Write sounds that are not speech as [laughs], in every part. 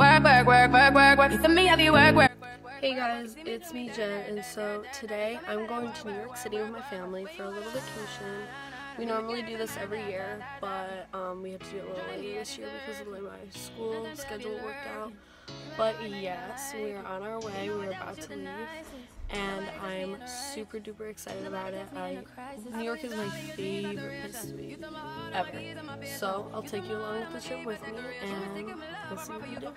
Work, work, work, work, work, work. You me have you work, work. Hey guys, it's me Jen, and so today I'm going to New York City with my family for a little vacation. We normally do this every year, but um, we had to do it a little later this year because of the way my school schedule worked out. But yes, we are on our way. We're about to leave, and I'm super duper excited about it. I, New York is my favorite place to be ever. So I'll take you along with the trip with me, and we'll see what we do.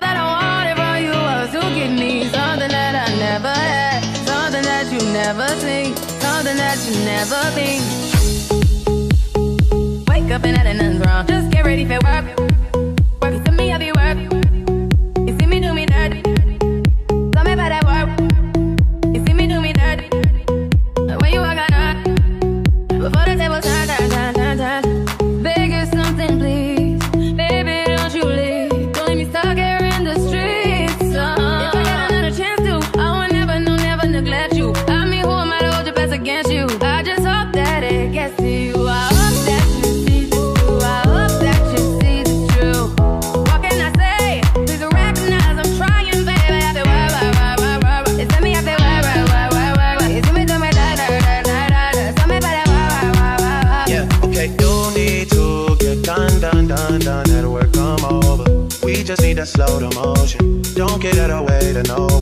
That I wanted from you was to give me something that I never had, something that you never seen, something that you never think. Wake up and nothing's wrong. Just get ready for work. Slow the motion. Don't get out of way to know.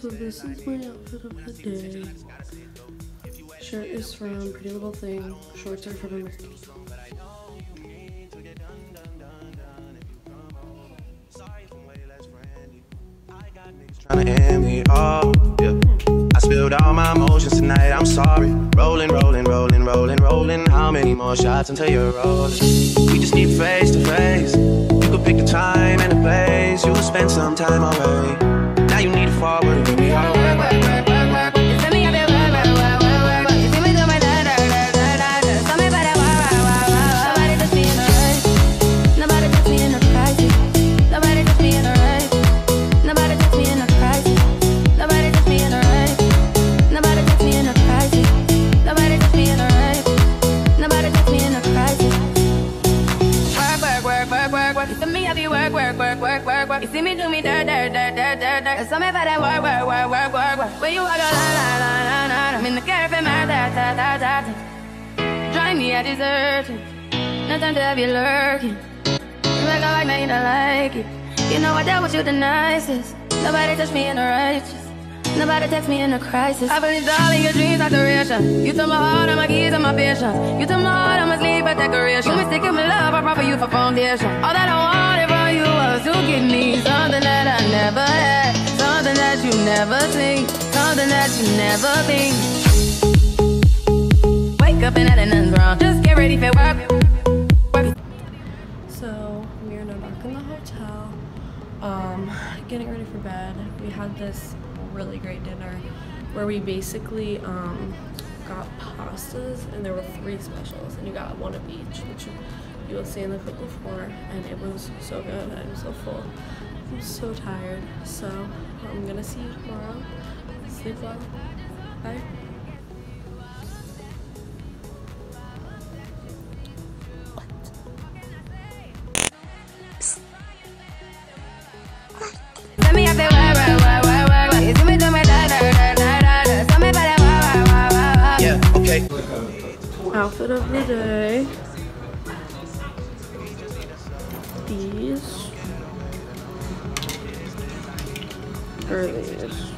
So this is my outfit of the day. Shirt is from Pretty Little Thing. Shorts are from American. Trying to end me off, yeah. I spilled all my emotions tonight, I'm sorry. Rolling, rolling, rolling, rolling, rolling. How many more shots until you're rolling? We just need face to face. You could pick the time and the place. You'll spend some time away. Now you need to forward, give me all Me a dessert. Nothing to have you lurking. You make a like, now you like it. You know I dealt with you the nicest. Nobody touched me in the righteous. Nobody text me in a crisis. I believe all in your dreams are duration. You took my heart, and my keys, and my patience. You took my heart, I'm a sleep, a decoration. You mistaken my love, I brought for you for foundation. All that I wanted from you was to give me something that I never had, something that you never seen, something that you never think. Wake up and nothing's wrong. Just get ready for work. So we are now back in the hotel, um, getting ready for bed. We had this really great dinner where we basically um, got pastas and there were three specials and you got one of each which you, will see in the clip before and it was so good i'm so full i'm so tired so i'm gonna see you tomorrow sleep well outfit of the day. These. Or these.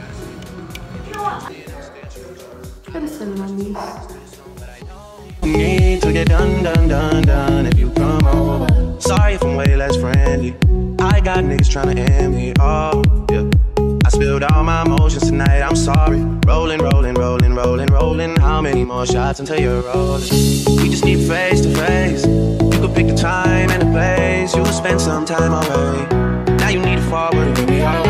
Sitting on these. Need to get done, done, done, done if you come over. Sorry if I'm way less friendly. I got niggas trying to end me off. I spilled all my emotions tonight, I'm sorry. Rolling, rolling, rolling, rolling, rolling. How many more shots until you're rolling? We just need face to face. You could pick the time and the place. You'll spend some time away. Now you need forward, give me all.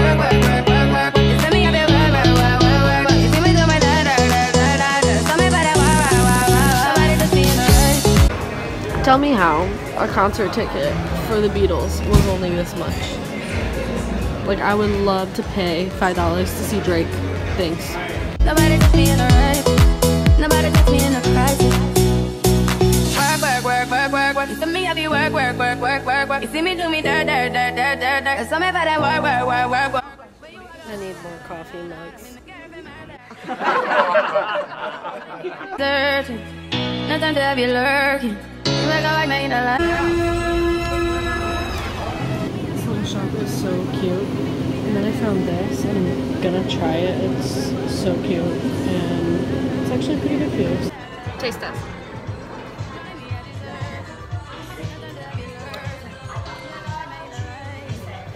Tell me how a concert ticket for the Beatles was only this much. Like, I would love to pay $5 to see Drake. Thanks. Nobody took me in a Nobody took me in a crisis. Work, work, work, work, work, work. You see me, I be work, work, work, work, work, work. You see me do me dirt, dirt, dirt, dirt, dirt, dirt. So me for that work, work, work, work, work. I need more coffee mugs. Dirty. No time to have you lurking. You make a like me in the light. Cute. And then I found this and I'm gonna try it. It's so cute and it's actually pretty good food. Taste test.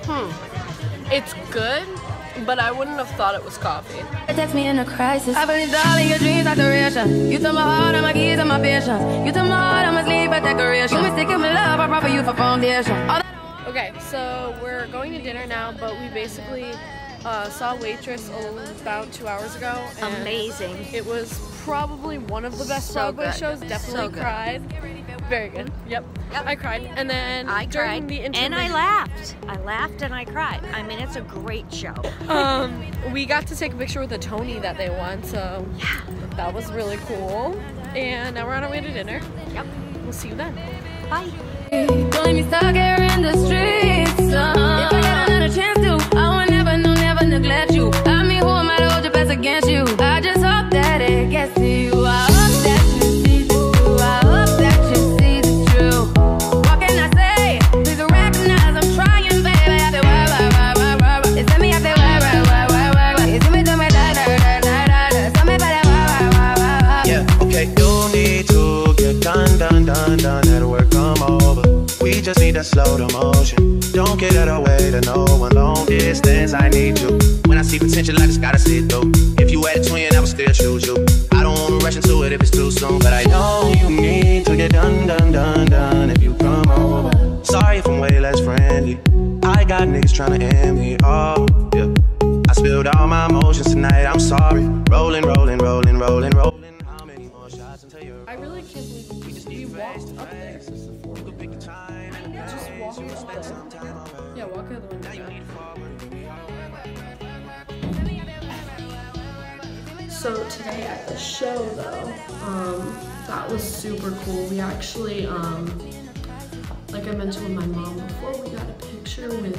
Hmm. It's good, but I wouldn't have thought it was coffee. Text me in a crisis. I believe all in your dreams are duration. You took my heart, and my keys, and my patience. You took my heart, I'm asleep a decoration. You mistaken my love, I brought for you for foundation. All that Okay, so we're going to dinner now, but we basically uh, saw Waitress about two hours ago. and Amazing. It was probably one of the best So Broadway good. shows. Definitely So cried. Very good. Yep. Yep. I cried, and then I during cried the and I laughed. I laughed and I cried. I mean, it's a great show. Um, we got to take a picture with the Tony that they won, so Yeah. that was really cool. And now we're on our way to dinner. Yep. We'll see you then. Bye. Me stuck here in the streets. To slow the motion. Don't get out of way to no one. Long distance, I need you. When I see potential, I just gotta see it through. If you had a twin, I would still choose you. I don't wanna rush into it if it's too soon, but I know you need to get done, done, done, done. If you come over, sorry if I'm way less friendly. I got niggas tryna end me. Oh, yeah. I spilled all my emotions tonight. I'm sorry. Rolling, rolling, rolling, rolling, rolling. I really can't believe we just we walked up there. Just walk up there. Yeah, walk out the window. So today at the show though, um, that was super cool. We actually, um, like I mentioned with my mom before, we got a picture with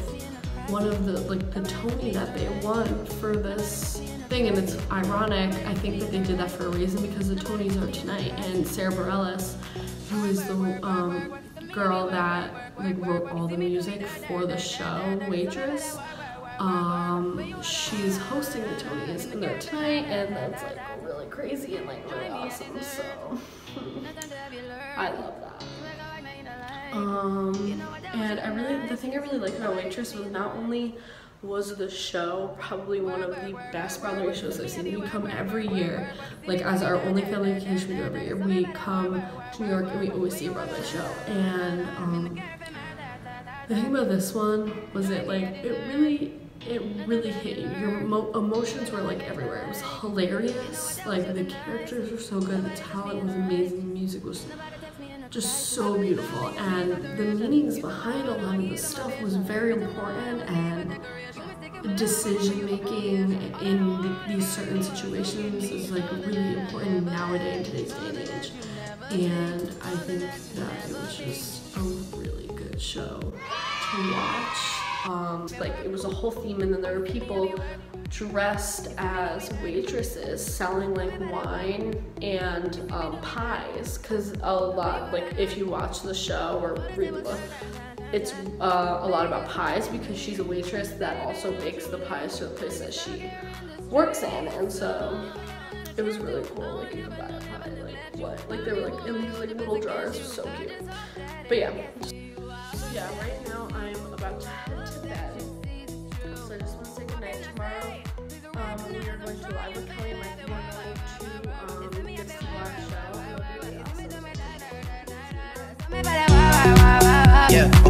one of the like the Tony that they won for this thing, and it's ironic. I think that they did that for a reason because the Tonys are tonight, and Sara Bareilles, who is the um, girl that like wrote all the music for the show Waitress. Um, she's hosting the Tonys and they're tonight, and that's like really crazy and like really awesome. So [laughs] I love that. Um, and I really, the thing I really liked about Waitress was not only was the show probably one of the best Broadway shows I've seen. We come every year, like as our only family vacation we do every year. We come to New York and we always see a Broadway show. And um, the thing about this one was it like it really it really hit you. Your emo- emotions were like everywhere. It was hilarious. Like the characters were so good. The talent was amazing. The music was just so beautiful. And the meanings behind a lot of the stuff was very important. And decision making in th- these certain situations is like really important nowadays in today's day and age. And I think that it was just a really good show to watch. Um, like it was a whole theme, and then there were people dressed as waitresses selling like wine and um, pies. Cause a lot, like if you watch the show or read the book, it's uh, a lot about pies because she's a waitress that also bakes the pies to the place that she works in, and so it was really cool. Like you could buy a pie, like what? Like they were like in these like little jars, so cute. But yeah. So yeah, right now I'm about to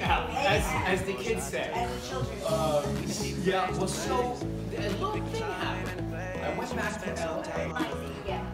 out, as, as the kids say. Uh, yeah, well, so little thing happened. I went back to LA. Yeah.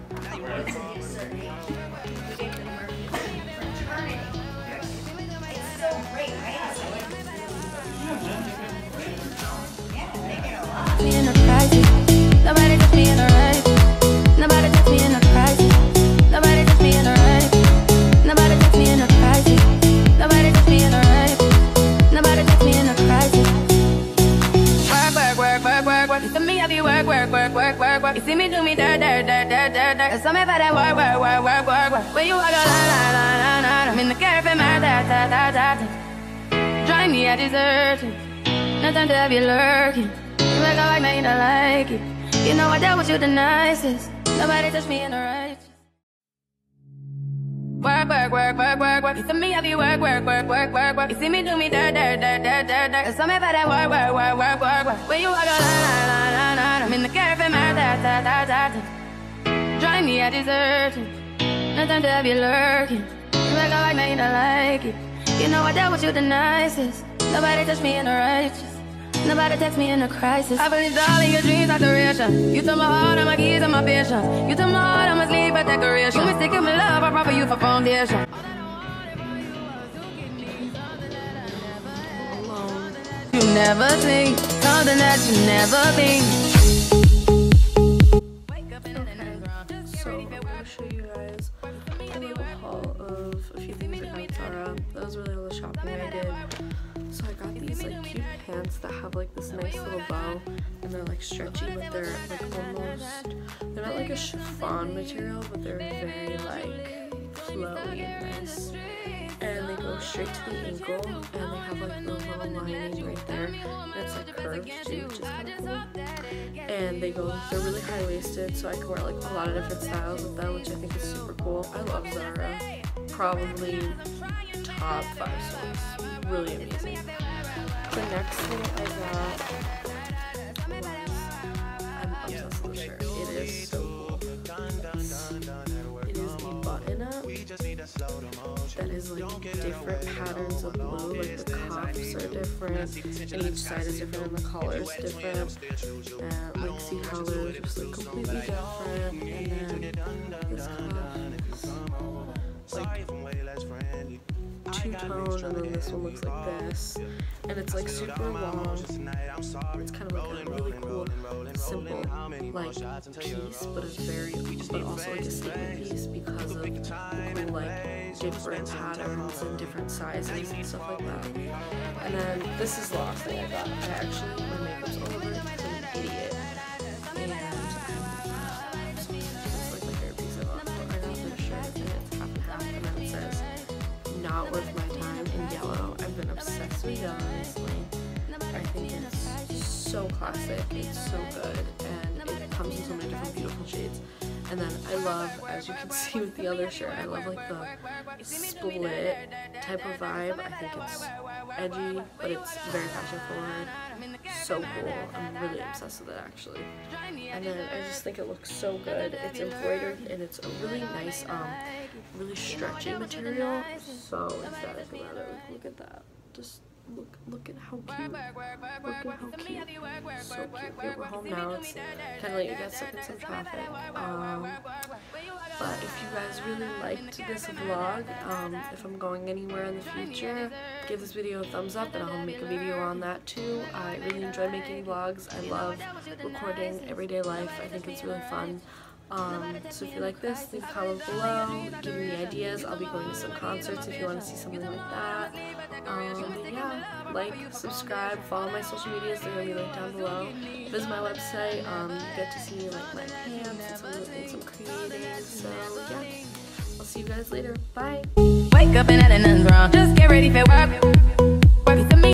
See me do me dirt, dirt, dirt, dirt, dirt, dirt. There's something for that work, work, work, work, work, work. When you walk a line, line, line, line, line. I'm in the cafe, man, da, da, da, da, da. Drive me a dessert. Nothing to have you lurking. You make a like, now you don't like it. You know I dealt with you the nicest. Nobody touched me in the right. Work, work, work, work, work, work. You see me have you work, work, work, work, work, work. You see me do me dirt, dirt, dirt, dirt, dirt, dirt. There's something for that work, work, work, work, work, work. When you walk a line, line, line, line, line. I'm in the cafe, man, da, da, da, da, da. Drive me a dessert. Nothing to have you lurking. You make a like, now you don't like it. You know I dealt with you the nicest. Nobody touched me in the righteous. Nobody text me in a crisis. I believe all in your dreams are duration. You took my heart and my keys and my patience. You took my heart, I'ma leave a decoration. You mistaken my love, I brought for you for foundation. Alone. You never think something that you never think. So I'm gonna show you guys a little haul of a few things I got at Zara. That was really pants that have like this nice little bow and they're like stretchy but they're like almost they're not like a chiffon material but they're very like flowy and nice. And they go straight to the ankle and they have like the little lining right there. And it's like curved too, which is kind of cool and they go they're really high waisted so I can wear like a lot of different styles with them which I think is super cool. I love Zara. Probably top five stores. Really amazing. The next thing I got I'm obsessed with the shirt. It is so cool. It's, it is a button up that is like different patterns of blue. Like the cuffs are different, and each side is different, and the collar is different. And like, see how they're just like completely different. And then this of like two tone, and then this one looks like this, and it's like super long. It's kind of like a really cool, simple like piece, but it's very, but also like a statement piece because of the cool like different patterns and different sizes and stuff like that. And then this is the last thing I got. I actually my makeup's all over because I'm an idiot. And um, it's like my favorite piece I bought. But I got this shirt and it's half and half and then it says not worth yellow. I think it's so classic, it's so good, and it comes in so many different beautiful shades. And then I love, as you can [laughs] see with the other shirt, I love like the split type of vibe. I think it's edgy, but it's very fashion forward. So cool. I'm really obsessed with it actually. And then I just think it looks so good. It's embroidered and it's a really nice, um, really stretchy material. So aesthetic about it. Look at that. Just look look at how cute. Look at how cute. So cute. Okay, we're home now. It's kind of late. You guys stuck in some traffic. Um, but if you guys really liked this vlog, um, if I'm going anywhere in the future, give this video a thumbs up and I'll make a video on that too. I really enjoy making vlogs. I love recording everyday life. I think it's really fun. Um, so if you like this, leave a comment below, give me ideas. I'll be going to some concerts if you want to see something like that. Um, yeah, like, subscribe, follow my social medias. They're going to be linked down below. Visit my website. Um, you get to see like my pants and some of the things I'm creating. So yeah, I'll see you guys later. Bye. Wake up and nothing's wrong. Just get ready for work.